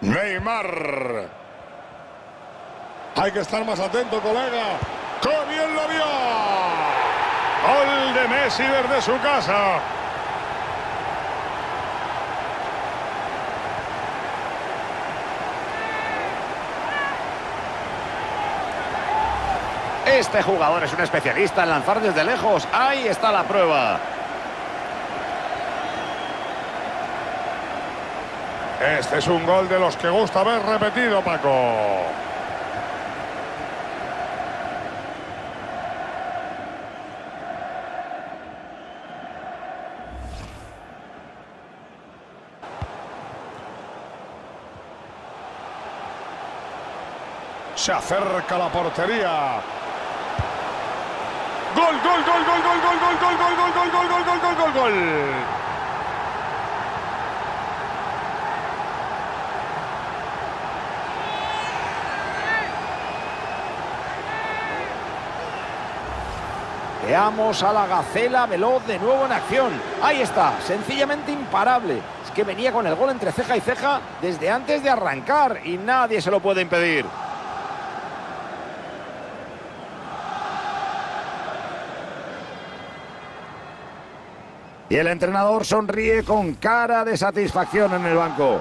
Neymar. Hay que estar más atento, colega. ¡Qué bien lo vio! Gol de Messi desde su casa. Este jugador es un especialista en lanzar desde lejos. Ahí está la prueba. Este es un gol de los que gusta ver repetido, Paco. Se acerca la portería. Gol, gol, gol, gol, gol, gol, gol, gol, gol, gol, gol, gol, gol, gol, gol, gol. Veamos a la Gacela Veloz de nuevo en acción. Ahí está, sencillamente imparable. Es que venía con el gol entre ceja y ceja desde antes de arrancar y nadie se lo puede impedir. Y el entrenador sonríe con cara de satisfacción en el banco.